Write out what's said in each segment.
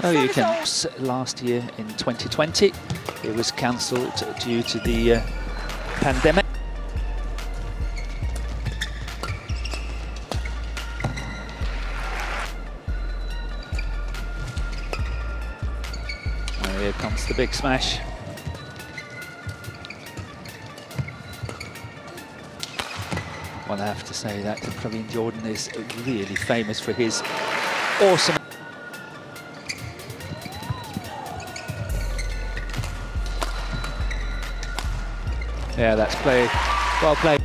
So you can last year in 2020 it was cancelled due to the uh, pandemic. And here comes the big smash. Well, I have to say that Praveen Jordan is really famous for his awesome Yeah, that's play. Well played.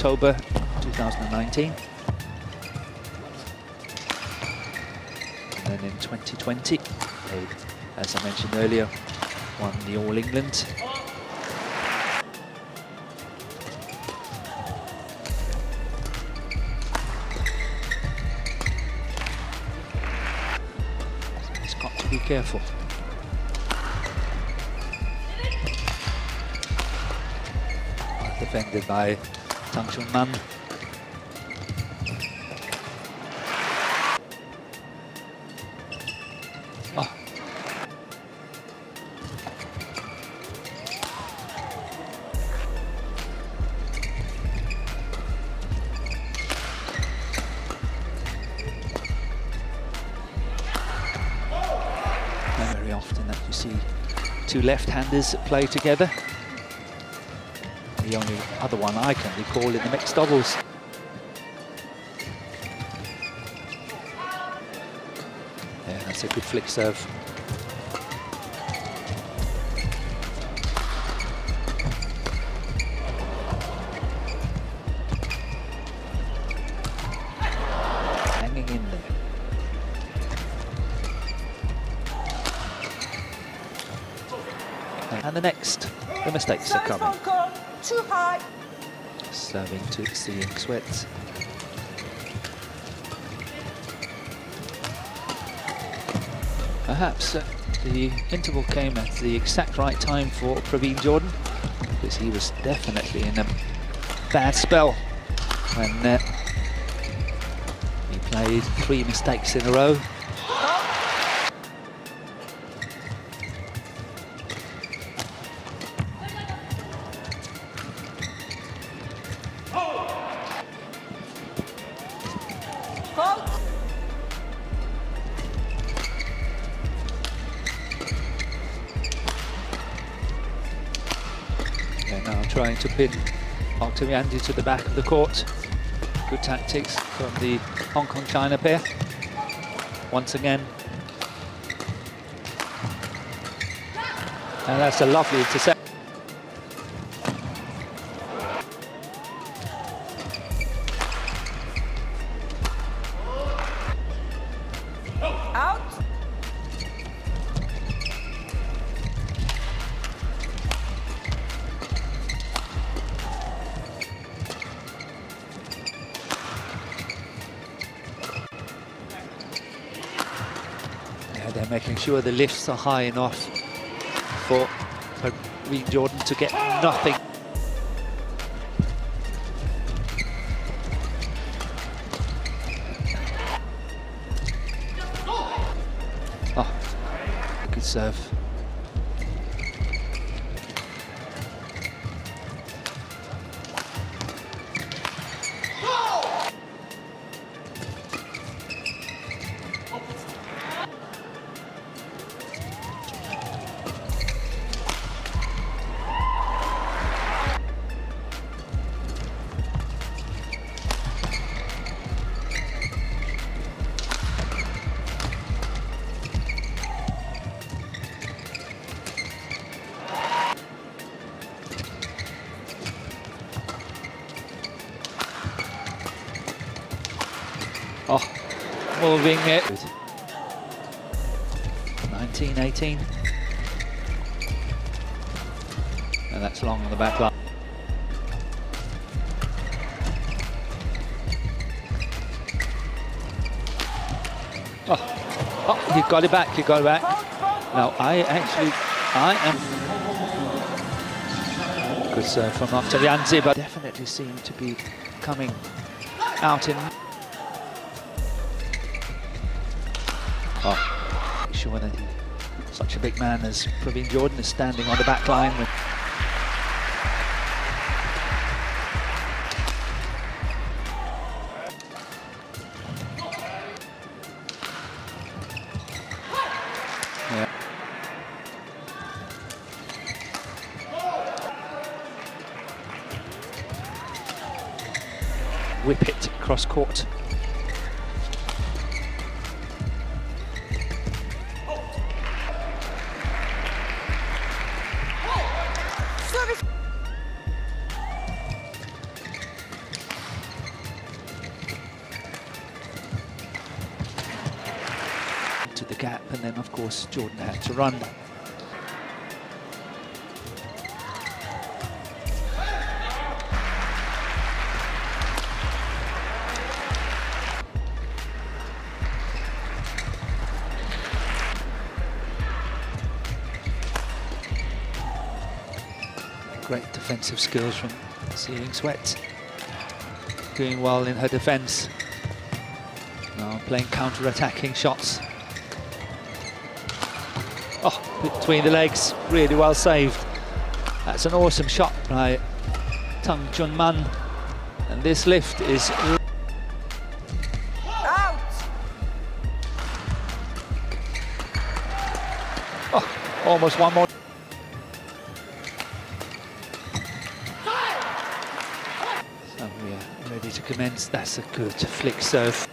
October 2019. And then in 2020, they, as I mentioned earlier, won the All England He's got to be careful. Defended by Tang Chun. Oh. Very often that you see two left-handers play together. The only other one I can recall in the mixed doubles. Yeah, that's a good flick serve. Hanging in there. And the next, the mistakes are coming. Too high. Serving to Tse Ying Suet. Perhaps uh, the interval came at the exact right time for Praveen Jordan because he was definitely in a bad spell when uh, he played three mistakes in a row. Trying to pin Oktavianti to the back of the court. Good tactics from the Hong Kong-China pair. Once again. And that's a lovely intercept. Yeah, they're making sure the lifts are high enough for Reed Jordan to get nothing. Oh, good serve. Oh, moving it. 19, 18. And that's long on the back line. Oh, oh, you got it back, you got it back. Now, I actually, I am... Good serve from Oktavianti, but definitely seem to be coming out in... Oh, sure that such a big man as Praveen Jordan is standing on the back line with Whip it cross court. Course Jordan had to run. Great defensive skills from Tse Ying Suet. Doing well in her defense. Now playing counter-attacking shots. Oh, between the legs, really well saved. That's an awesome shot by Tang Chun Man. And this lift is Out. oh, almost one more. So we are ready to commence. That's a good flick serve.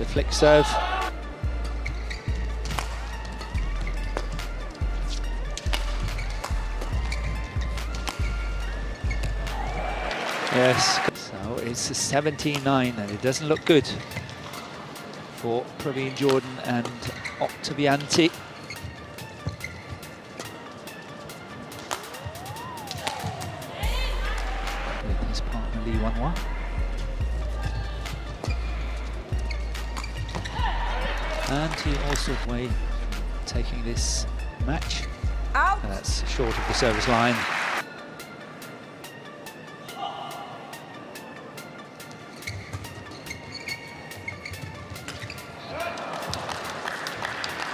The flick serve. Yes, so it's a 79 and it doesn't look good for Praveen Jordan and Oktavianti. With his partner Lee Wanwa. And he also way taking this match. Out. Uh, that's short of the service line.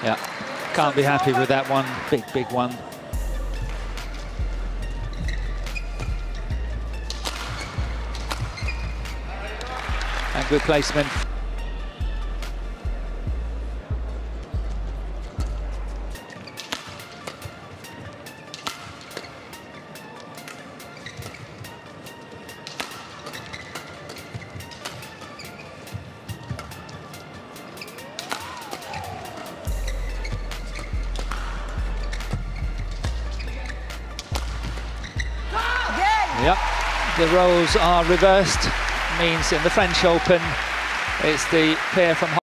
Yeah, can't be happy with that one. Big, big one. And good placement. The roles are reversed. Means in the French Open, it's the pair from